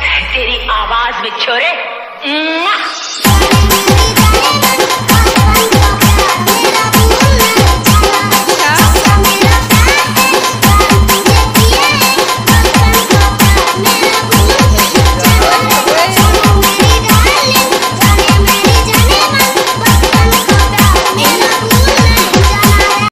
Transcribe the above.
तेरी आवाज़ में छोरे मा!